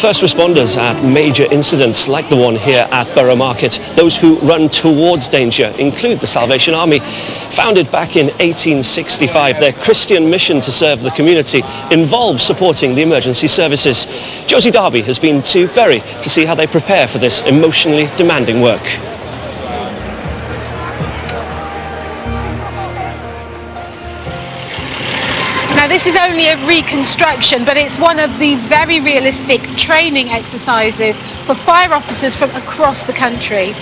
first responders at major incidents like the one here at Borough Market, those who run towards danger, include the Salvation Army. Founded back in 1865, their Christian mission to serve the community involves supporting the emergency services. Josie Darby has been to Bury to see how they prepare for this emotionally demanding work. This is only a reconstruction but it's one of the very realistic training exercises for fire officers from across the country.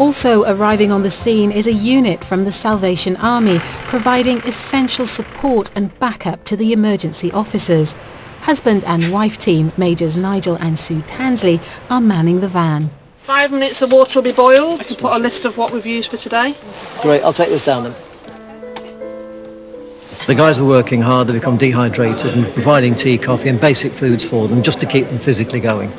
Also arriving on the scene is a unit from the Salvation Army providing essential support and backup to the emergency officers. Husband and wife team Majors Nigel and Sue Tansley are manning the van. Five minutes of water will be boiled. I can put a list of what we've used for today. Great, I'll take this down then. The guys are working hard, they become dehydrated and providing tea, coffee and basic foods for them just to keep them physically going.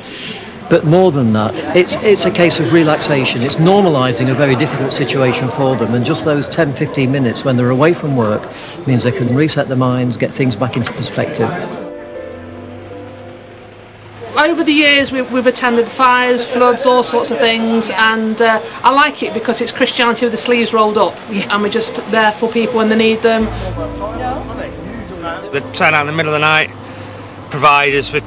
But more than that, it's, it's a case of relaxation. It's normalising a very difficult situation for them and just those 10, 15 minutes when they're away from work means they can reset their minds, get things back into perspective. Over the years we've, we've attended fires, floods, all sorts of things and uh, I like it because it's Christianity with the sleeves rolled up and we're just there for people when they need them. They turn out in the middle of the night, provide us with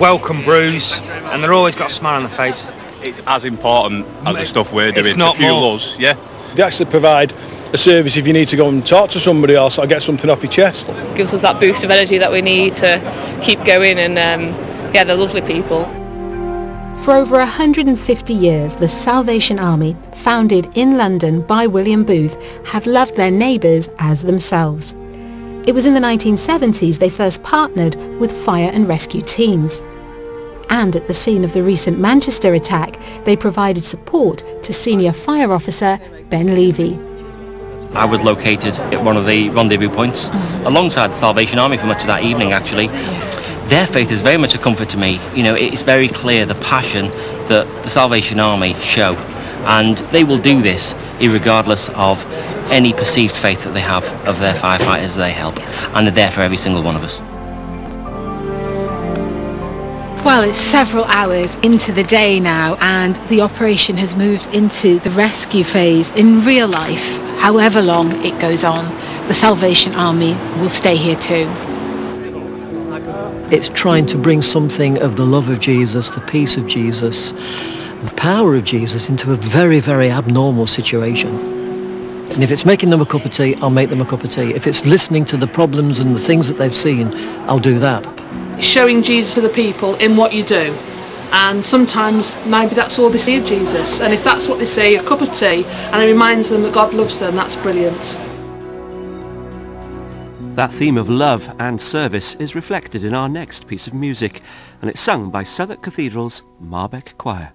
welcome brews and they're always got a smile on their face. It's as important as the stuff we're doing not to fuel more. us, yeah? They actually provide a service if you need to go and talk to somebody else or get something off your chest. gives us that boost of energy that we need to keep going and um, yeah they're lovely people. For over 150 years, the Salvation Army, founded in London by William Booth, have loved their neighbours as themselves. It was in the 1970s they first partnered with fire and rescue teams. And at the scene of the recent Manchester attack, they provided support to senior fire officer Ben Levy. I was located at one of the rendezvous points mm-hmm. alongside the Salvation Army for much of that evening actually. Their faith is very much a comfort to me. You know, it's very clear the passion that the Salvation Army show and they will do this regardless of any perceived faith that they have of their firefighters they help and they're there for every single one of us. Well, it's several hours into the day now and the operation has moved into the rescue phase. In real life, however long it goes on, the Salvation Army will stay here too. It's trying to bring something of the love of Jesus, the peace of Jesus, the power of Jesus into a very, very abnormal situation. And if it's making them a cup of tea, I'll make them a cup of tea. If it's listening to the problems and the things that they've seen, I'll do that. Showing Jesus to the people in what you do. And sometimes maybe that's all they see of Jesus. And if that's what they see, a cup of tea, and it reminds them that God loves them, that's brilliant. That theme of love and service is reflected in our next piece of music, and it's sung by Southwark Cathedral's Merbecke Choir.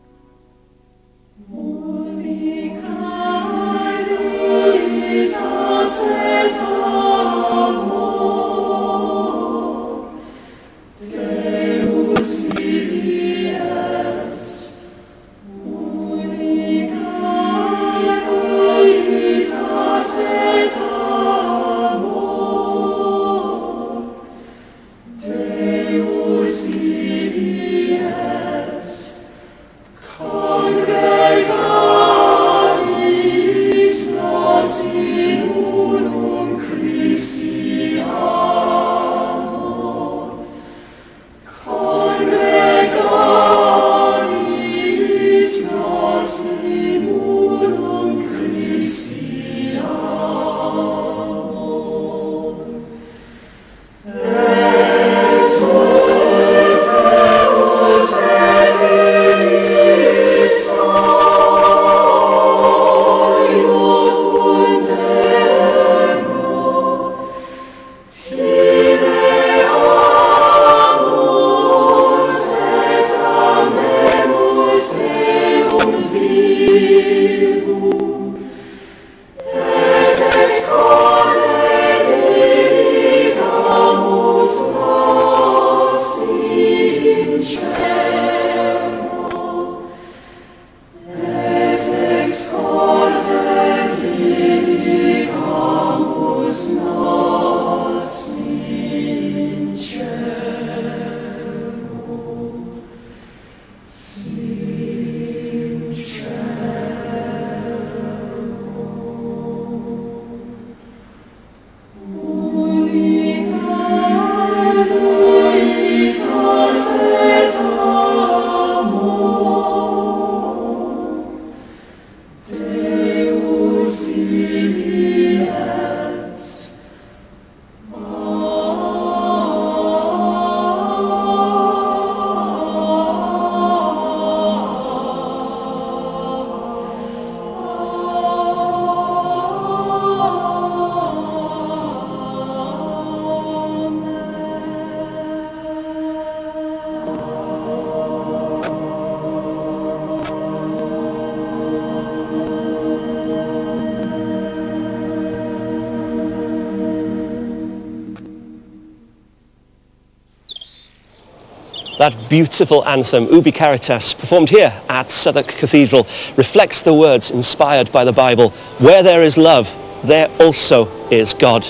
That beautiful anthem, Ubi Caritas, performed here at Southwark Cathedral, reflects the words inspired by the Bible. Where there is love, there also is God.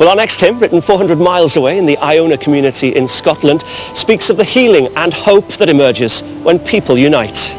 Well, our next hymn, written 400 miles away in the Iona community in Scotland, speaks of the healing and hope that emerges when people unite.